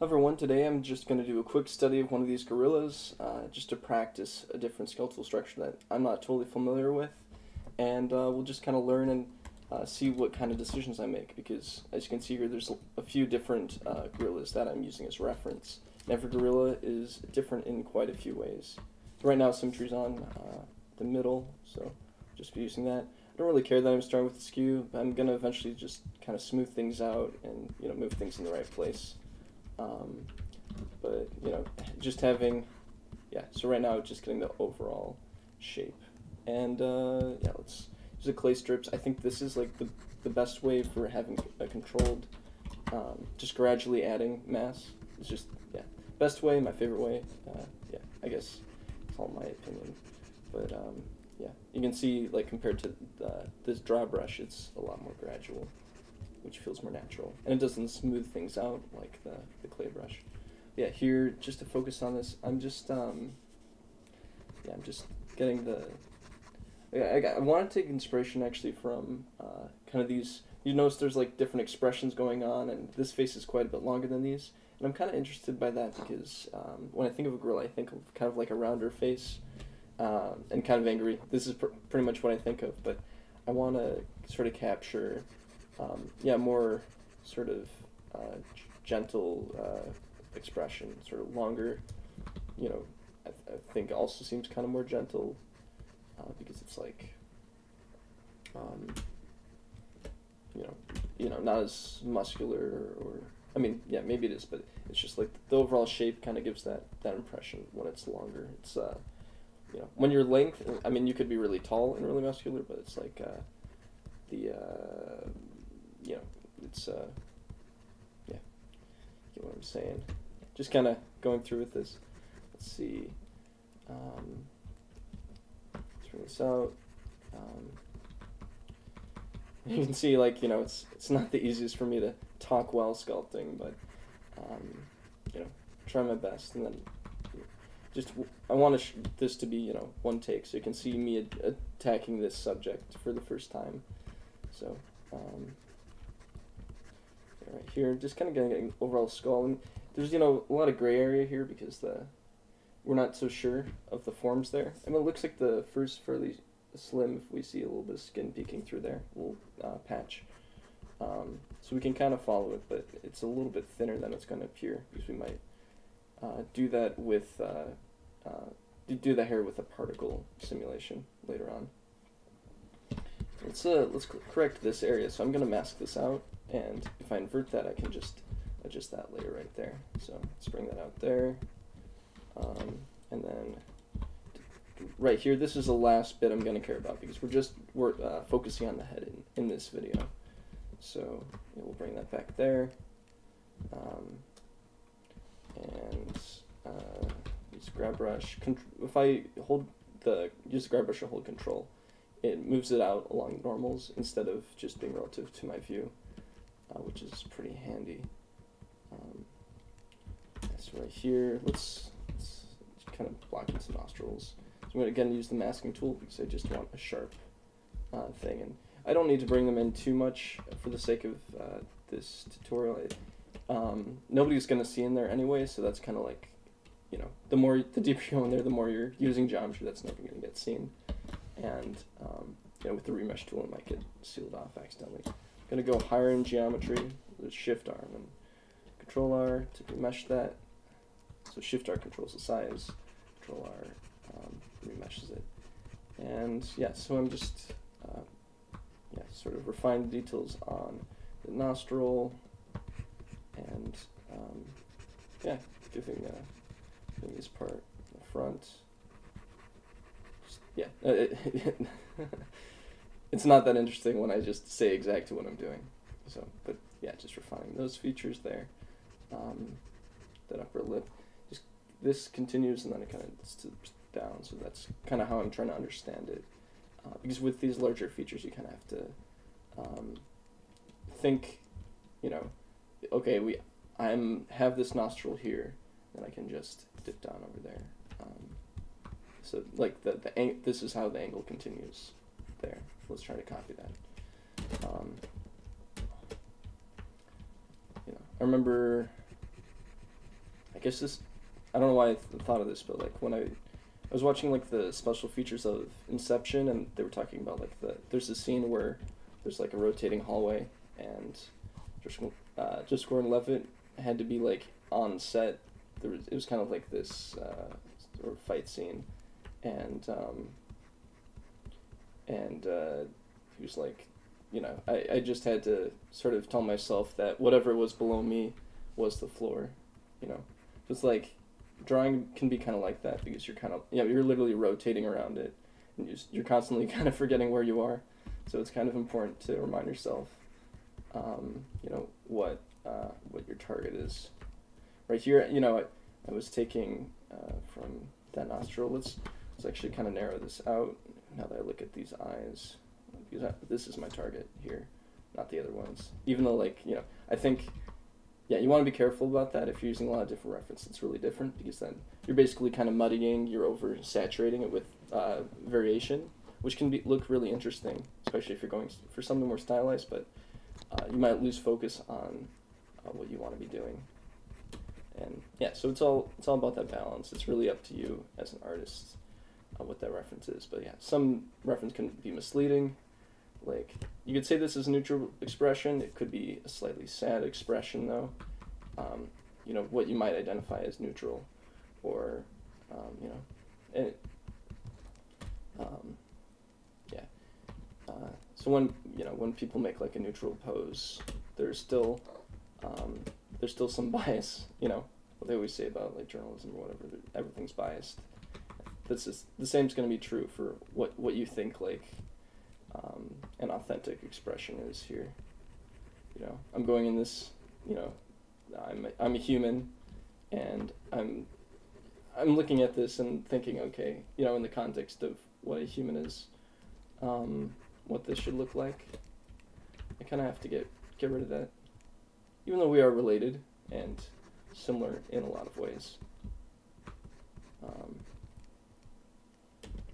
Everyone, today I'm just going to do a quick study of one of these gorillas, uh, just to practice a different skeletal structure that I'm not totally familiar with, and uh, we'll just kind of learn and uh, see what kind of decisions I make, because as you can see here, there's a few different uh, gorillas that I'm using as reference. And every gorilla is different in quite a few ways. Right now symmetry's on uh, the middle, so just be using that. I don't really care that I'm starting with the skew, but I'm going to eventually just kind of smooth things out and you know move things in the right place. Um, but you know, just having, yeah. So right now, just getting the overall shape, and uh, yeah, let's use the clay strips. I think this is like the the best way for having a controlled, um, just gradually adding mass. It's just yeah, best way, my favorite way. Uh, yeah, I guess it's all my opinion, but um, yeah, you can see like compared to uh, this dry brush, it's a lot more gradual which feels more natural. And it doesn't smooth things out like the, the clay brush. Yeah, here, just to focus on this, I'm just, um, yeah, I'm just getting the, I, I, I want to take inspiration actually from uh, kind of these, you notice there's like different expressions going on, and this face is quite a bit longer than these. And I'm kind of interested by that because um, when I think of a girl, I think of kind of like a rounder face um, and kind of angry. This is pr- pretty much what I think of, but I want to sort of capture um, yeah, more sort of uh, gentle uh, expression, sort of longer. You know, I, th- I think also seems kind of more gentle uh, because it's like, um, you know, you know, not as muscular or, I mean, yeah, maybe it is, but it's just like the overall shape kind of gives that that impression when it's longer. It's uh, you know, when you're length, I mean, you could be really tall and really muscular, but it's like uh, the uh, you know, it's uh, yeah, get what I'm saying. Just kind of going through with this. Let's see. Um, let's bring this out. Um, you can see, like you know, it's it's not the easiest for me to talk while sculpting, but um, you know, try my best, and then just I want this to be you know one take, so you can see me attacking this subject for the first time. So. Um, right here, just kind of getting an overall skull. And there's you know a lot of gray area here because the we're not so sure of the forms there. I mean, it looks like the first fairly slim if we see a little bit of skin peeking through there, a little uh, patch. Um, so we can kind of follow it, but it's a little bit thinner than it's going to appear because we might uh, do that with uh, uh do the hair with a particle simulation later on. Let's uh, let's correct this area. So I'm going to mask this out. And if I invert that, I can just adjust that layer right there. So let's bring that out there. Um, and then right here, this is the last bit I'm going to care about because we're just we're uh, focusing on the head in, in this video. So yeah, we'll bring that back there. Um, and uh, use grab brush. If I hold the use the grab brush to hold control, it moves it out along normals instead of just being relative to my view uh, which is pretty handy. Um, so right here, let's, let's kind of block its nostrils. So I'm going to again use the masking tool because I just want a sharp uh, thing. And I don't need to bring them in too much for the sake of uh, this tutorial. um, nobody's going to see in there anyway, so that's kind of like, you know, the more, the deeper you go in there, the more you're using geometry that's never going to get seen. And, um, you know, with the remesh tool, it might get sealed off accidentally. Gonna go higher in geometry with shift R and control R to mesh that. So shift R controls the size, control R um, remeshes it. And yeah, so I'm just uh, yeah, sort of refine the details on the nostril and um, yeah, giving, uh, giving this part the front. Just, yeah. it's not that interesting when I just say exactly what I'm doing. So, but yeah, just refining those features there. Um, that upper lip, just this continues and then it kind of steps down. So that's kind of how I'm trying to understand it. Uh, because with these larger features, you kind of have to um, think, you know, okay, we I'm have this nostril here, and I can just dip down over there. Um, so like the the ang- this is how the angle continues there. Let's try to copy that. Um, you know, I remember I guess this, I don't know why I th- thought of this, but like when I, I was watching like the special features of Inception, and they were talking about like the there's a scene where there's like a rotating hallway, and just uh, Joseph Gordon Levitt had to be like on set. There was it was kind of like this uh, sort of fight scene, and um, and uh, he was like, you know, I, I just had to sort of tell myself that whatever was below me was the floor, you know. It's like drawing can be kind of like that because you're kind of yeah you're literally rotating around it, and you're, you're constantly kind of forgetting where you are, so it's kind of important to remind yourself, um, you know what uh, what your target is. Right here, you know, I, I was taking uh, from that nostril. Let's let's actually kind of narrow this out now that I look at these eyes this is my target here, not the other ones. Even though, like, you know, I think, yeah, you want to be careful about that if you're using a lot of different references. It's really different because then you're basically kind of muddying, you're over saturating it with uh, variation, which can be look really interesting, especially if you're going for something more stylized. But uh, you might lose focus on uh, what you want to be doing. And yeah, so it's all it's all about that balance. It's really up to you as an artist uh, what that reference is. But yeah, some reference can be misleading. Like you could say this is a neutral expression. It could be a slightly sad expression though. Um, you know what you might identify as neutral, or um, you know, and um, yeah. Uh, so when you know when people make like a neutral pose, there's still um, there's still some bias. You know what they always say about like journalism or whatever. Everything's biased. That's just, the same is going to be true for what what you think like um, an authentic expression is here. You know, I'm going in this. You know, I'm a, I'm a human, and I'm I'm looking at this and thinking, okay, you know, in the context of what a human is, um, what this should look like. I kind of have to get get rid of that, even though we are related and similar in a lot of ways. Um,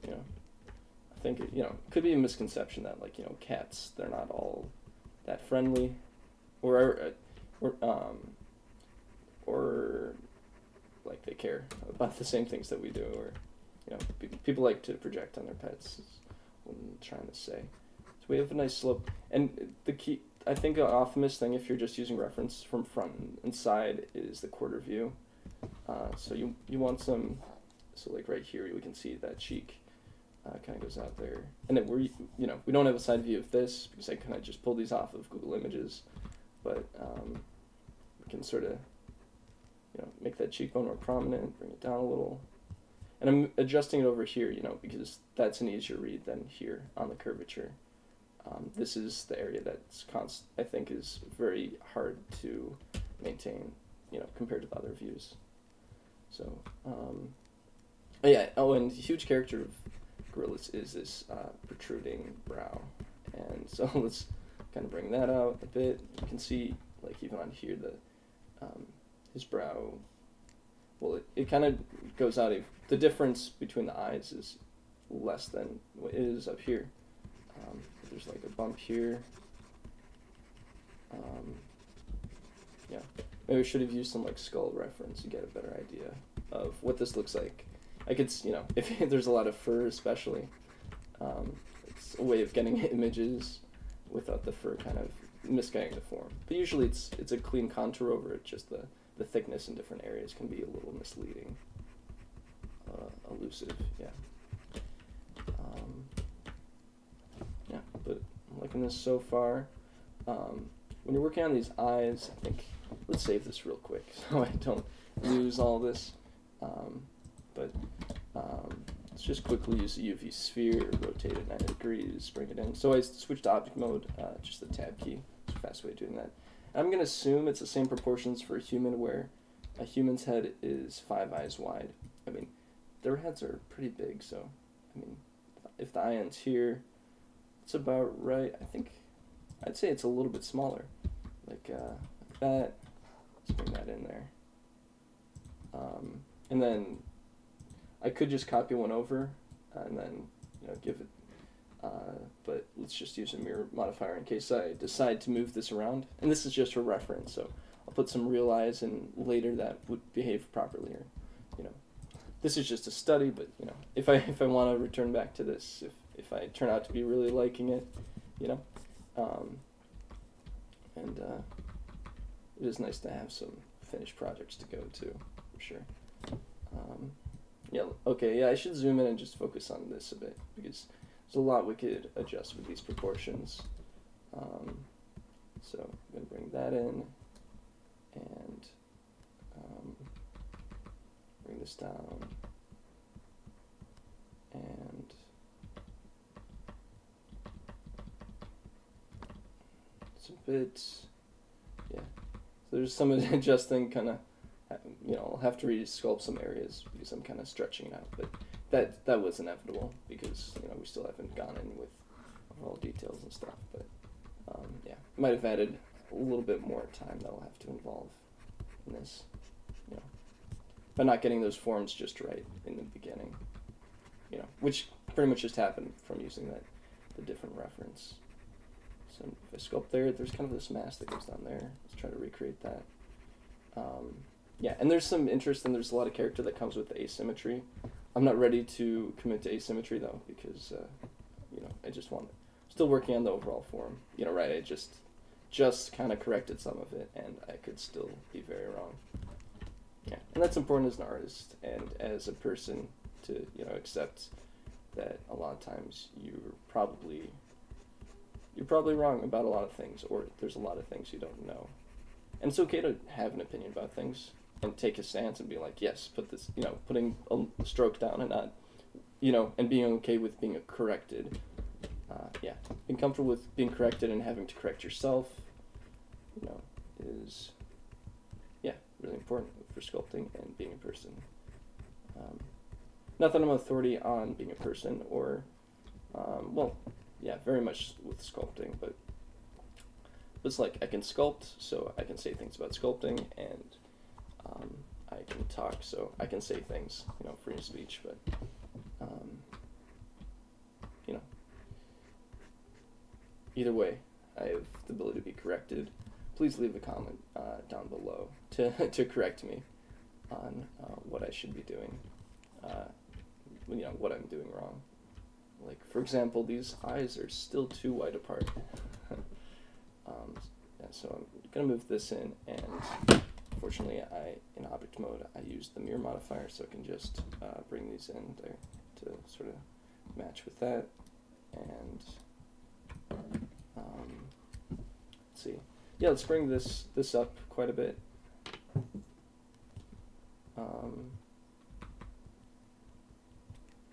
you know, I think you know could be a misconception that like you know cats they're not all that friendly, or or um, or like they care about the same things that we do, or you know pe- people like to project on their pets. Is what I'm trying to say. So we have a nice slope, and the key. I think an optimist thing, if you're just using reference from front and side, is the quarter view. Uh, so you you want some, so like right here we can see that cheek uh, kind of goes out there. And then we're, you know, we don't have a side view of this because I kind of just pulled these off of Google Images, but um, we can sort of, you know, make that cheekbone more prominent, bring it down a little. And I'm adjusting it over here, you know, because that's an easier read than here on the curvature. Um, this is the area that's const- I think is very hard to maintain, you know, compared to the other views. So, um, yeah, oh, and huge character of is this uh, protruding brow. And so let's kind of bring that out a bit. You can see, like even on here, the um, his brow. Well, it, it kind of goes out. Of, the difference between the eyes is less than what it is up here. Um, there's like a bump here. Um, yeah, maybe we should have used some like skull reference to get a better idea of what this looks like I could, you know, if there's a lot of fur, especially, um, it's a way of getting images without the fur kind of misguiding the form. But usually, it's it's a clean contour over it. Just the the thickness in different areas can be a little misleading, uh, elusive. Yeah. Um, yeah, but I'm liking this so far. Um, when you're working on these eyes, I think let's save this real quick so I don't lose all this. Um, but um, let's just quickly use the UV sphere, rotate it 90 degrees, bring it in. So I switched to object mode, uh, just the tab key. It's a fast way of doing that. I'm going to assume it's the same proportions for a human where a human's head is five eyes wide. I mean, their heads are pretty big, so, I mean, if the eye ends here, it's about right. I think, I'd say it's a little bit smaller. Like, uh, like that. Let's bring that in there. Um, and then I could just copy one over and then you know give it. Uh, but let's just use a mirror modifier in case I decide to move this around. And this is just for reference, so I'll put some real eyes and later that would behave properly or you know this is just a study but you know if i if i want to return back to this if if i turn out to be really liking it you know um, and uh, it is nice to have some finished projects to go to for sure um, yeah okay yeah i should zoom in and just focus on this a bit because there's a lot we could adjust with these proportions. Um, so I'm going to bring that in and um, bring this down and it's a bit yeah so there's some adjusting kind of have to re-sculpt some areas because I'm kind of stretching it out but that that was inevitable because you know we still haven't gone in with all details and stuff but um, yeah. Might have added a little bit more time that I'll have to involve in this you know. By not getting those forms just right in the beginning you know which pretty much just happened from using that the different reference. So if I sculpt there there's kind of this mass that goes down there. Let's try to recreate that. Um, yeah, and there's some interest and there's a lot of character that comes with the asymmetry. I'm not ready to commit to asymmetry though because uh, you know I just want still working on the overall form. You know, right? I just just kind of corrected some of it, and I could still be very wrong. Yeah, and that's important as an artist and as a person to you know accept that a lot of times you're probably you're probably wrong about a lot of things, or there's a lot of things you don't know, and it's okay to have an opinion about things and take a stance and be like, yes, put this, you know, putting a stroke down and not, you know, and being okay with being corrected. Uh, yeah, being comfortable with being corrected and having to correct yourself, you know, is, yeah, really important for sculpting and being a person. Um, not that I'm an authority on being a person or, um, well, yeah, very much with sculpting, but it's like I can sculpt, so I can say things about sculpting and um, I can talk, so I can say things, you know, freedom of speech, but, um, you know, either way, I have the ability to be corrected. Please leave a comment uh, down below to, to correct me on uh, what I should be doing, uh, you know, what I'm doing wrong. Like, for example, these eyes are still too wide apart. um, yeah, so I'm going to move this in and Unfortunately, I in object mode I use the mirror modifier, so I can just uh, bring these in there to sort of match with that. And um, let's see, yeah, let's bring this this up quite a bit. Um,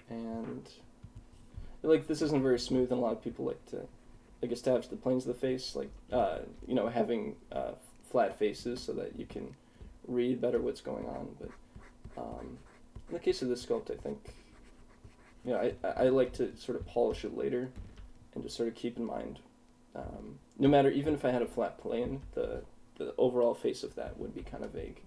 and like this isn't very smooth, and a lot of people like to like establish the planes of the face, like uh, you know having uh, flat faces so that you can read better what's going on. But um, in the case of this sculpt, I think, you know, I, I like to sort of polish it later and just sort of keep in mind, um, no matter, even if I had a flat plane, the, the overall face of that would be kind of vague.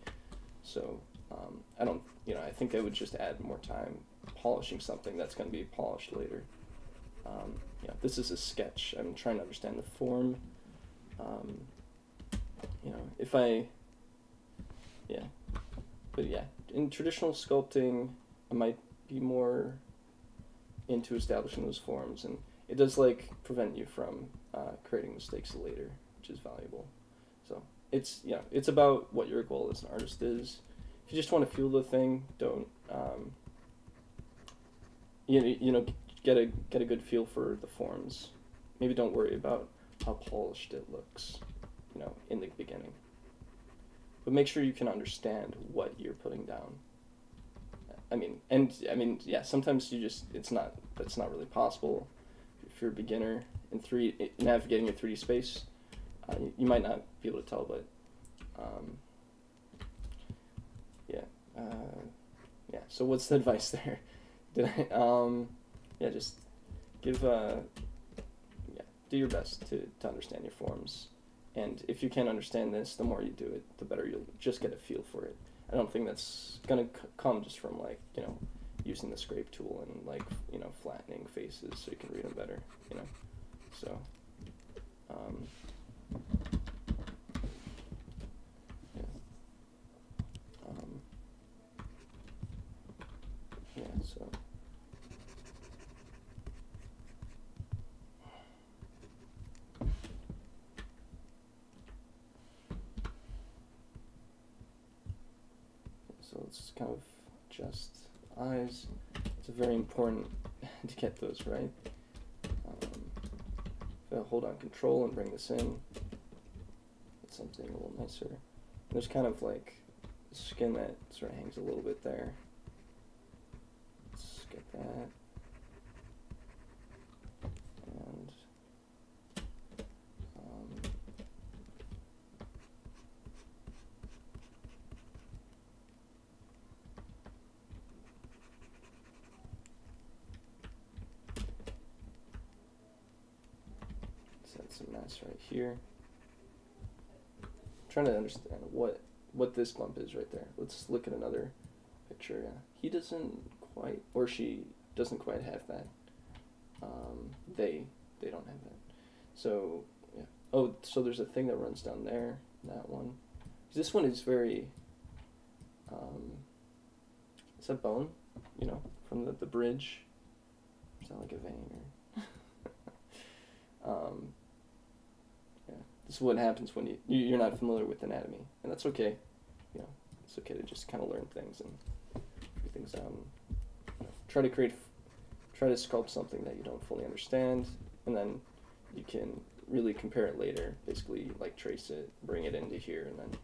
So um, I don't, you know, I think I would just add more time polishing something that's going to be polished later. Um, you know, this is a sketch. I'm trying to understand the form. Um, you know, if I yeah. But yeah, in traditional sculpting, I might be more into establishing those forms, and it does like prevent you from uh, creating mistakes later, which is valuable. So it's yeah, it's about what your goal as an artist is. If you just want to feel the thing, don't um, you you know get a get a good feel for the forms. Maybe don't worry about how polished it looks, you know, in the beginning but make sure you can understand what you're putting down. I mean, and I mean, yeah, sometimes you just, it's not, that's not really possible. If you're a beginner in three, navigating a 3D space, uh, you, you, might not be able to tell, but um, yeah, uh, yeah. So what's the advice there? Did I, um, yeah, just give, uh, yeah, do your best to, to understand your forms. And if you can't understand this, the more you do it, the better you'll just get a feel for it. I don't think that's gonna c- come just from like you know using the scrape tool and like you know flattening faces so you can read them better. You know, so. Um, So let's kind of adjust eyes. It's very important to get those right. Um, if I hold on control and bring this in, something a little nicer. There's kind of like skin that sort of hangs a little bit there. Let's get that. And um, mass right here. I'm trying to understand what what this bump is right there. Let's look at another picture. Yeah, he doesn't quite, or she doesn't quite have that. Um, they they don't have that. So yeah. Oh, so there's a thing that runs down there. That one. This one is very. Um, is that bone? You know, from the the bridge. Is that like a vein or? um, is what happens when you you- you're not familiar with anatomy, and that's okay. You know, it's okay to just kind of learn things and figure things out. And, you know, try to create, try to sculpt something that you don't fully understand, and then you can really compare it later. Basically, like trace it, bring it into here, and then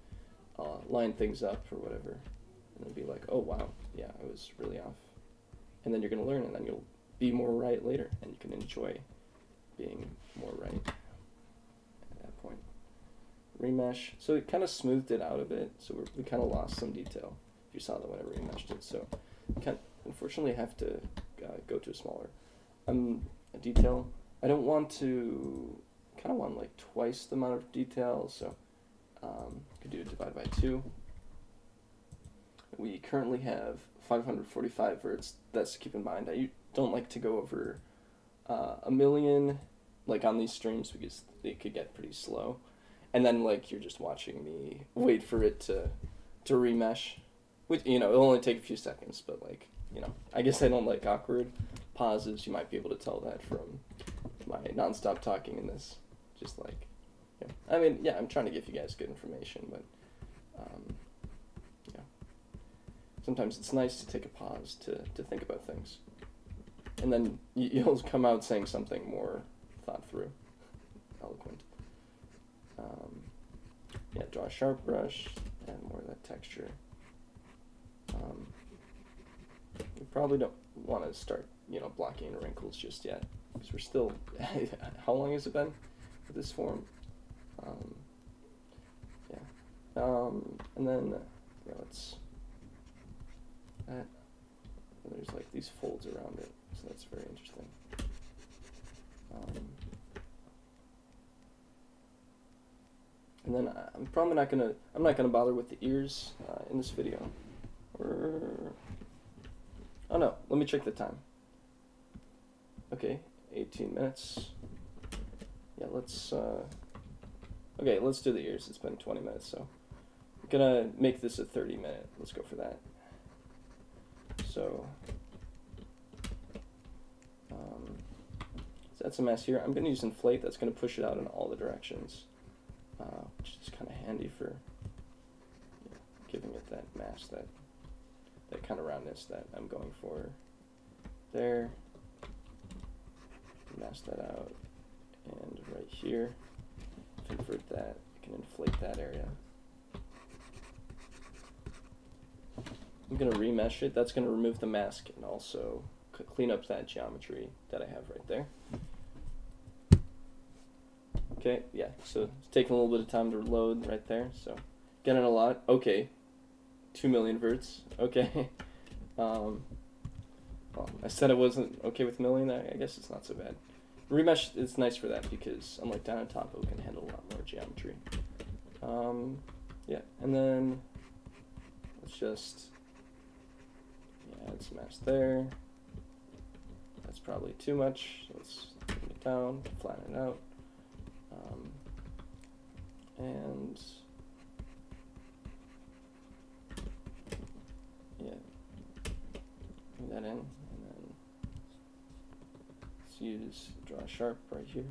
uh, line things up or whatever, and then be like, oh wow, yeah, I was really off. And then you're gonna learn, and then you'll be more right later, and you can enjoy being more right. Remesh, so it kind of smoothed it out a bit, so we kind of lost some detail. If you saw that when I remeshed it, so kind unfortunately have to uh, go to a smaller um detail. I don't want to kind of want like twice the amount of detail, so um, could do a divide by two. We currently have 545 verts. That's to keep in mind. I don't like to go over uh, a million, like on these streams because they could get pretty slow, and then like you're just watching me wait for it to to remesh, which you know it'll only take a few seconds, but like you know I guess I don't like awkward pauses. You might be able to tell that from my nonstop talking in this. Just like, yeah. I mean, yeah, I'm trying to give you guys good information, but um, yeah. Sometimes it's nice to take a pause to, to think about things. And then you'll come out saying something more thought through, eloquent. Yeah, draw a sharp brush, add more of that texture. Um, you probably don't want to start, you know, blocking wrinkles just yet, because we're still. how long has it been with this form? Um, yeah. Um, and then, yeah, let's. That. there's like these folds around it, so that's very interesting. Um, and then I- I'm probably not gonna. I'm not gonna bother with the ears uh, in this video. Or. Oh no, let me check the time. Okay, 18 minutes. Yeah, let's, uh, okay, let's do the ears. It's been 20 minutes, so I'm gonna make this a 30 minute. Let's go for that. So, um, so that's a mess here. I'm gonna use inflate. That's gonna push it out in all the directions, uh, which is kind of handy for giving it that mass that that kind of roundness that I'm going for there. Mask that out. And right here, invert that, I can inflate that area. I'm going to remesh it. That's going to remove the mask and also clean up that geometry that I have right there. Okay, yeah, so it's taking a little bit of time to load right there. So getting a lot. Okay, 2 million verts. Okay. Um, well, I said I wasn't okay with million. I I guess it's not so bad. Remesh is nice for that because unlike Dyntopo, it can handle a lot more geometry. Um, yeah, and then let's just yeah, add some mass there. That's probably too much. Let's bring it down, flatten it out, um, and yeah, bring that in, and then let's use draw sharp right here.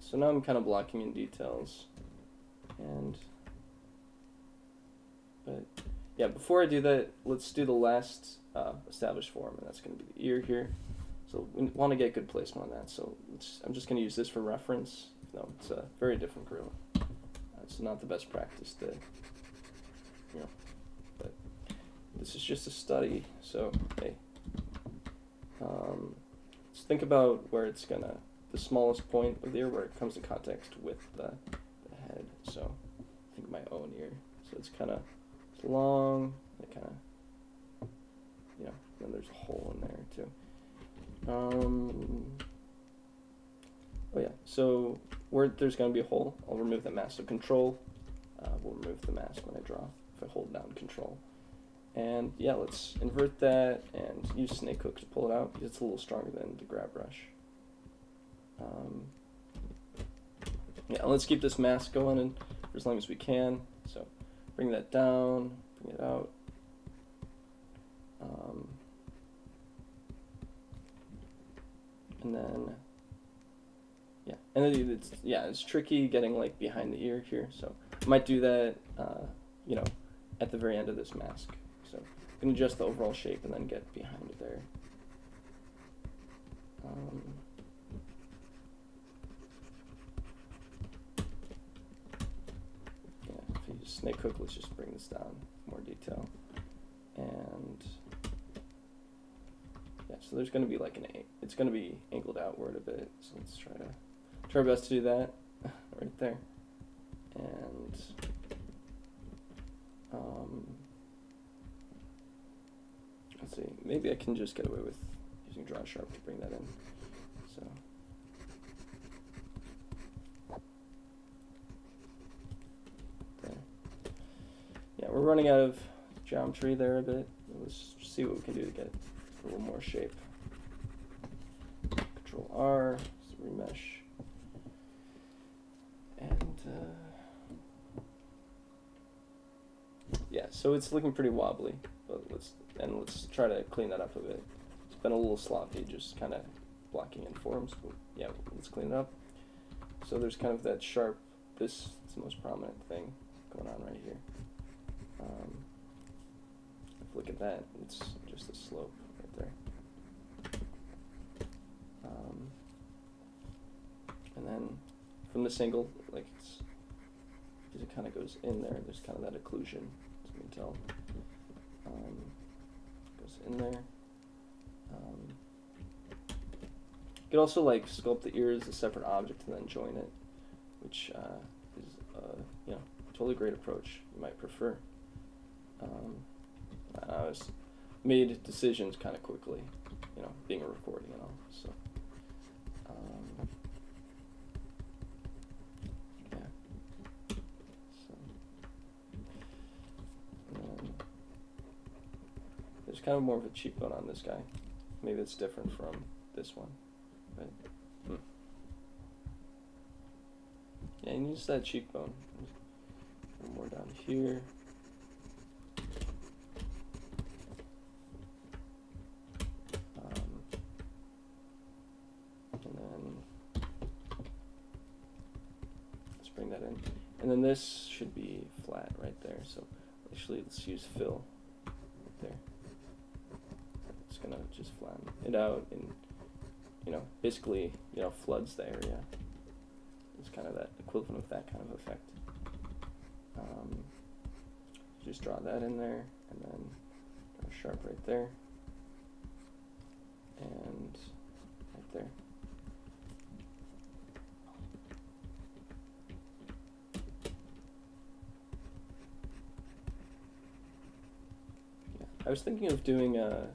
So now I'm kind of blocking in details. Yeah, before I do that, let's do the last uh, established form, and that's going to be the ear here. So we want to get good placement on that. So I'm just going to use this for reference. No, it's a very different gorilla. It's not the best practice to, you know, but this is just a study. So hey, um, let's think about where it's gonna, the smallest point of the ear where it comes in contact with the, the head. So I think my own ear. So it's kind of long, it kind of, yeah. then there's a hole in there too. Um, oh yeah, so where there's going to be a hole, I'll remove the mask. So control uh, will remove the mask when I draw, if I hold down control. And yeah, let's invert that and use snake hook to pull it out because it's a little stronger than the grab brush. Um, yeah, let's keep this mask going and for as long as we can. So bring that down, bring it out. Um, and then yeah and it's yeah it's tricky getting like behind the ear here so I might do that uh, you know at the very end of this mask so I can adjust the overall shape and then get behind there um, yeah, if you use snake hook let's just bring this down more detail and yeah, so there's going to be like an, eight. it's going to be angled outward a bit. So let's try to, try our best to do that right there. And, um, let's see, maybe I can just get away with using draw sharp to bring that in. So. There. Yeah, we're running out of geometry there a bit. Let's see what we can do to get a little more shape. Control R, remesh. And uh, yeah, so it's looking pretty wobbly, but let's and let's try to clean that up a bit. It's been a little sloppy, just kind of blocking in forms, but yeah, let's clean it up. So there's kind of that sharp, this is the most prominent thing going on right here. Um, look at that, it's just the slope right there. Um, and then from this angle, like it's, because it kind of goes in there, there's kind of that occlusion, as you can tell. Um, goes in there. Um, you could also like sculpt the ear as a separate object and then join it, which uh, is uh, you know totally great approach you might prefer. Um, I was made decisions kind of quickly, you know, being a recording and all. So, um, yeah. So, there's kind of more of a cheekbone on this guy. Maybe it's different from this one, but hmm. yeah, and use that cheekbone. More down here. And then this should be flat right there. So actually let's use fill right there. It's gonna just flatten it out and you know, basically, you know, floods the area. It's kind of that equivalent of that kind of effect. Um, just draw that in there and then sharp right there and right there. I was thinking of doing a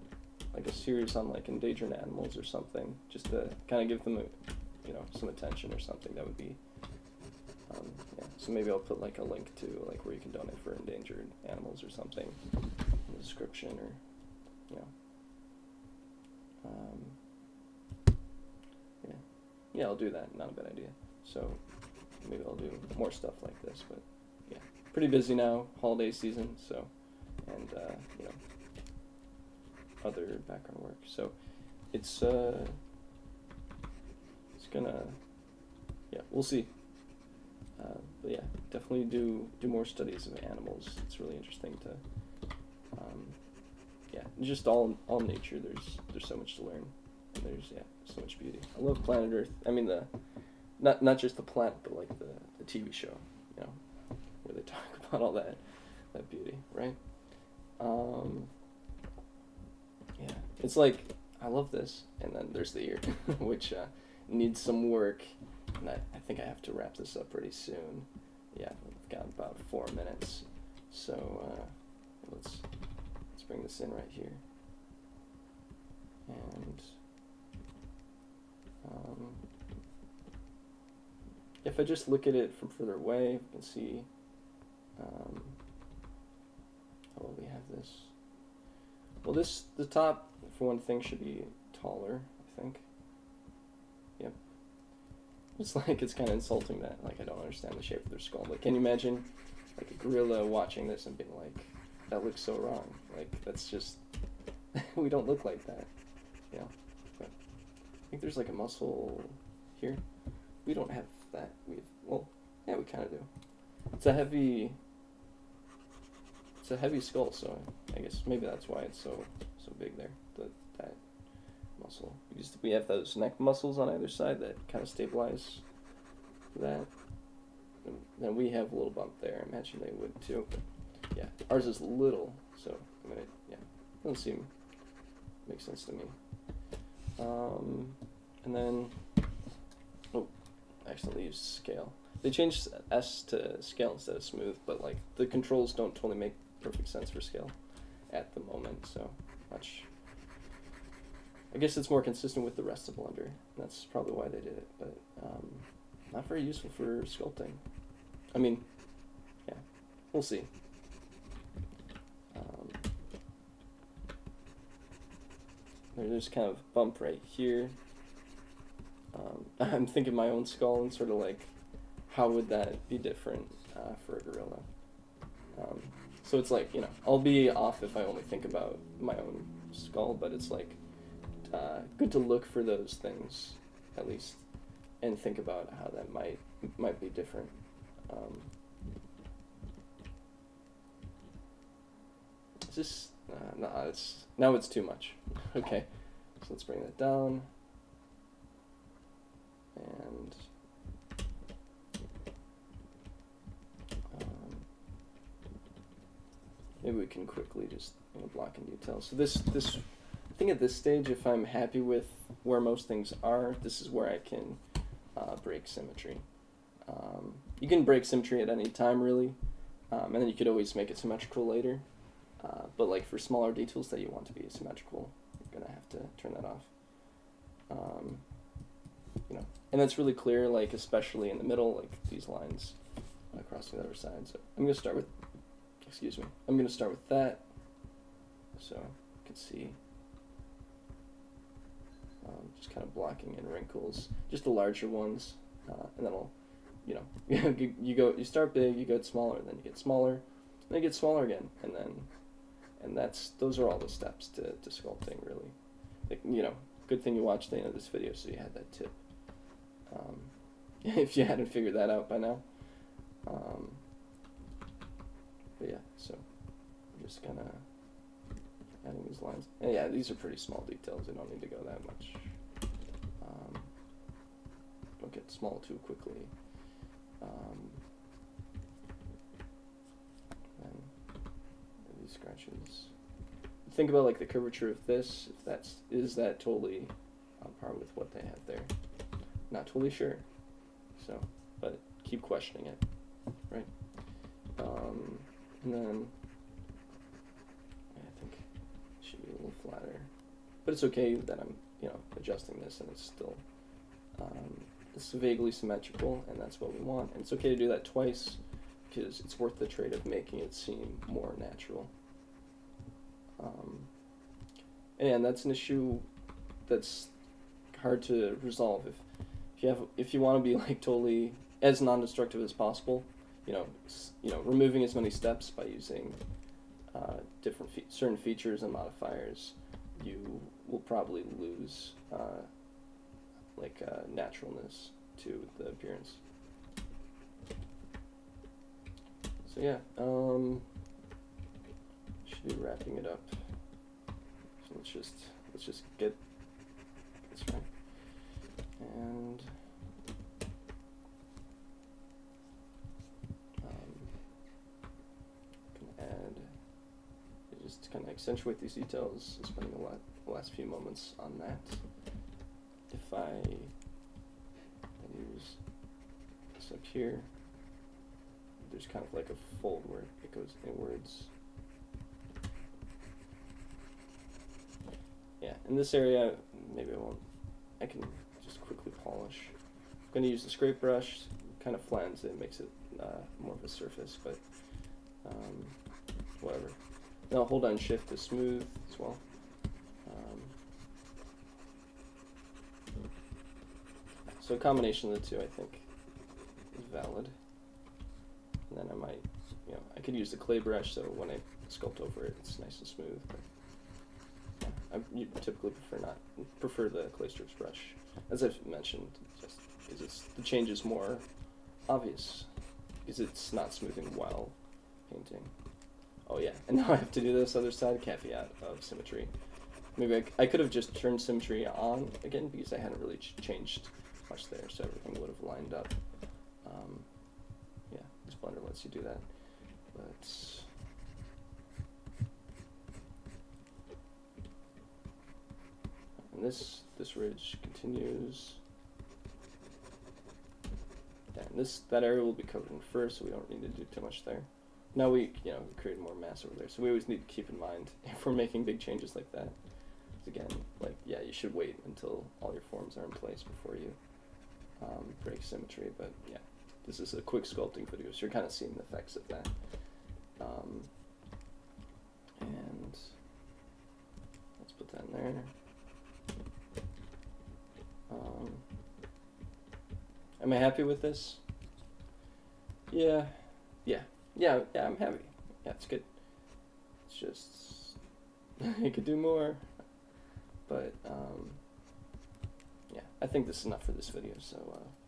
like a series on like endangered animals or something, just to kind of give them a, you know some attention or something. That would be um, yeah. So maybe I'll put like a link to like where you can donate for endangered animals or something in the description or you know. Um, yeah, yeah, I'll do that. Not a bad idea. So maybe I'll do more stuff like this. But yeah, pretty busy now, holiday season. So and uh, you know other background work. So it's uh, it's gonna, yeah, we'll see. Uh, but yeah, definitely do do more studies of animals. It's really interesting to, um, yeah, just all all nature. There's there's so much to learn, and there's yeah, so much beauty. I love Planet Earth. I mean the, not not just the planet, but like the the TV show, you know, where they talk about all that that beauty, right? Um, it's like I love this, and then there's the ear, which uh, needs some work, and I, I think I have to wrap this up pretty soon. Yeah, I've got about four minutes, so uh, let's let's bring this in right here, and um, if I just look at it from further away, you can see. Um, how will we have this? Well, this the top for one thing should be taller. I think. Yep. It's like it's kind of insulting that like I don't understand the shape of their skull. But can you imagine like a gorilla watching this and being like, "That looks so wrong." Like that's just we don't look like that. Know. But I think there's like a muscle here. We don't have that. We well, yeah, we kind of do. It's a heavy it's a heavy skull, so I guess maybe that's why it's so so big there. That muscle because we have those neck muscles on either side that kind of stabilize that. And then we have a little bump there. I imagine they would too. But yeah, ours is little, so I mean, it, yeah, doesn't seem makes sense to me. Um, and then oh, I accidentally used scale. They changed S to scale instead of smooth, but like the controls don't totally make perfect sense for scale at the moment. So much. I guess it's more consistent with the rest of Blender. That's probably why they did it, but um, not very useful for sculpting. I mean, yeah, we'll see. Um, there's kind of bump right here. Um, I'm thinking my own skull and sort of like, how would that be different uh, for a gorilla? Um, so it's like, you know, I'll be off if I only think about my own skull, but it's like uh, good to look for those things at least and think about how that might might be different. Um, is this uh, no? It's now it's too much. okay, so let's bring that down and maybe we can quickly just you know, block in detail. So this this think at this stage, if I'm happy with where most things are, this is where I can uh, break symmetry. Um, you can break symmetry at any time, really, um, and then you could always make it symmetrical later. Uh, but like for smaller details that you want to be symmetrical, you're gonna have to turn that off. Um, you know, and that's really clear, like especially in the middle, like these lines across the other side. So I'm gonna start with excuse me, I'm going to start with that. So you can see um, just kind of blocking in wrinkles, just the larger ones, uh, and then I'll, you know, you, go, you start big, you get smaller, then you get smaller, then you get smaller again, and then, and that's, those are all the steps to, to sculpting, really. Like, you know, good thing you watched the end of this video so you had that tip. Um, if you hadn't figured that out by now. Um, but yeah, so I'm just gonna adding these lines. And yeah, these are pretty small details. They don't need to go that much. Um, don't get small too quickly. Um, and these scratches. Think about like the curvature of this. If that's is that totally on par with what they have there? Not totally sure. So, but keep questioning it, right? Um, and then I think it should be a little flatter. But it's okay that I'm, you know, adjusting this and it's still um, it's vaguely symmetrical and that's what we want. And it's okay to do that twice because it's worth the trade of making it seem more natural. Um, and that's an issue that's hard to resolve if if you have if you want to be like totally as non-destructive as possible you know, you know, removing as many steps by using uh, different fe certain features and modifiers, you will probably lose uh, like uh, naturalness to the appearance. So yeah, um, should be wrapping it up. So let's just let's just get this right, and um, add just kind of accentuate these details. Spending a lot last few moments on that. If I use this up here there's kind of like a fold where it goes inwards. Yeah, in this area, maybe I won't, I can just quickly polish. I'm going to use the scrape brush, kind of flattens it, makes it uh, more of a surface, but um, whatever. Now hold on shift to smooth as well. So a combination of the two, I think, is valid. And then I might, you know, I could use the clay brush so when I sculpt over it, it's nice and smooth. But I typically prefer not prefer the clay strips brush, as I've mentioned, just because it's the change is more obvious because it's not smoothing while painting. Oh yeah, and now I have to do this other side caveat of symmetry. Maybe I, I could have just turned symmetry on again because I hadn't really ch changed much there, so everything would have lined up. Um, yeah, blender lets you do that. And this this ridge continues. And this that area will be covered in fur, so we don't need to do too much there. Now we you know create more mass over there, so we always need to keep in mind if we're making big changes like that. Again, like yeah, you should wait until all your forms are in place before you um, break symmetry. But yeah. This is a quick sculpting video, so you're kind of seeing the effects of that. Um, and let's put that in there. Um, am I happy with this? Yeah, yeah, yeah, yeah, I'm happy. Yeah, it's good. It's just, I could do more, but um, I think this is enough for this video, so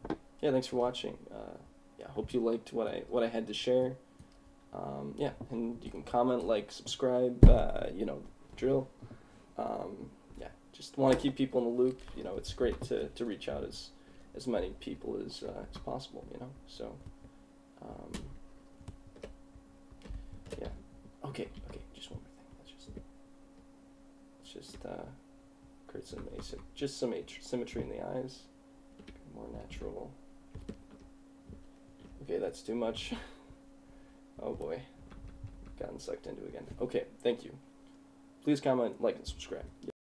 uh, yeah, thanks for watching. Uh, yeah, hope you liked what I what I had to share. Um, yeah, and you can comment, like, subscribe. Uh, you know, drill. Um, yeah, just want to keep people in the loop. You know, it's great to, to reach out as as many people as uh, as possible. You know, so um, yeah. Okay, okay. Just one more thing. Let's just let's just uh, some just some symmetry in the eyes, more natural. Okay, that's too much. oh boy. Gotten sucked into again. Okay, thank you. Please comment, like, and subscribe.